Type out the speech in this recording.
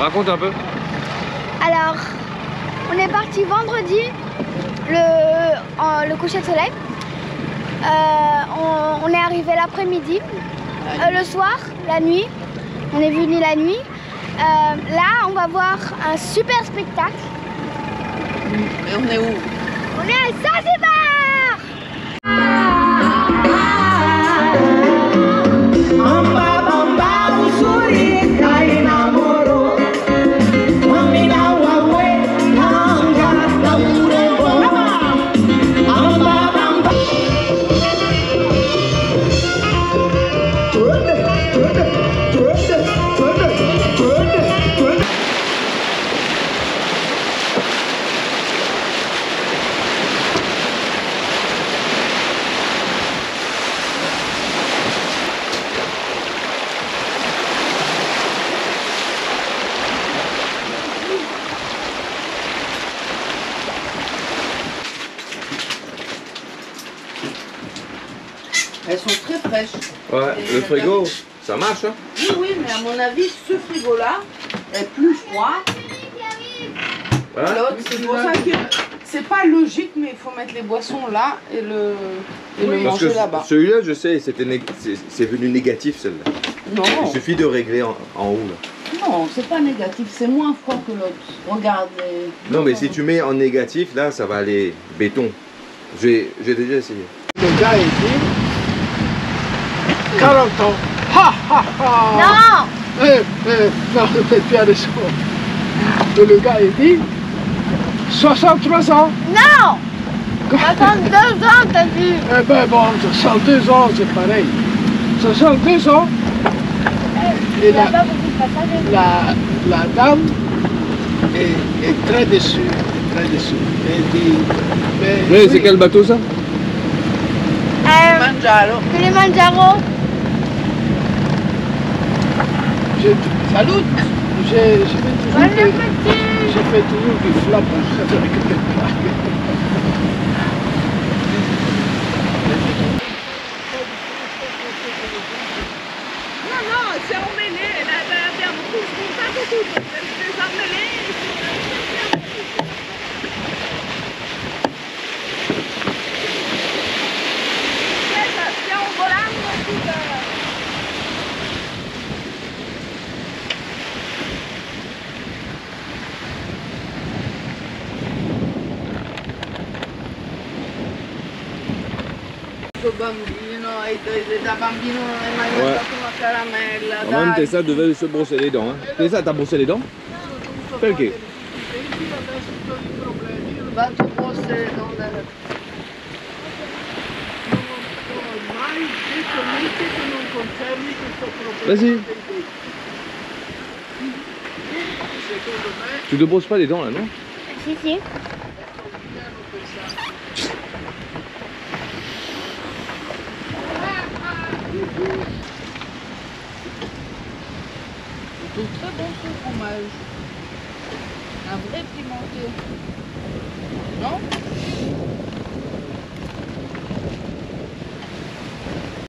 raconte un peu. Alors, on est parti vendredi, le, en- le coucher de soleil. Euh, on, on est arrivé l'après-midi, Euh, le soir, la nuit. On est venu la nuit. Euh, là, on va voir un super spectacle. Et on est où? On est à Zanzibar Elles sont très fraîches. Ouais, le frigo, ça marche hein Oui, oui, mais à mon avis, ce frigo-là est plus froid. Voilà. L'autre, c'est pour ça que c'est pas logique, mais il faut mettre les boissons là et le, et le manger là-bas. celui-là, je sais, nég- c'est c'est venu négatif celle-là. Non, Il suffit de régler en, en haut. là. non, c'est pas négatif, c'est moins froid que l'autre. Regarde. les- Non, mais si tu mets en négatif, là, ça va aller béton. J'ai j'ai déjà essayé. Le gars dit 40 ans. Ha ha ha Non Eh, eh, Non, bien les choses. Et le gars il dit 63 ans. Non 62 ans, t'as vu Eh ben bon, 62 ans, c'est pareil. 62 ans. Et a la, la, la dame est, est très déçue. Très déçue. Elle dit mais oui, bateau ça? Euh, Mangialo. Kilimanjaro. Je, Salut. J'ai j'ai fait toujours j'ai fait toujours du avec plaques. Bambino, e e da bambino non hai mai Ouais. mangiato una caramella, Maman, dai. Tessa devait se brosser les dents. Hein. Tessa, t'as brossé les dents? Perché? Vado forse non detto che non questo problema. Me Tu te brosses pas les dents là, non? Si, si. Très bon ce fromage. Un vrai pimenté.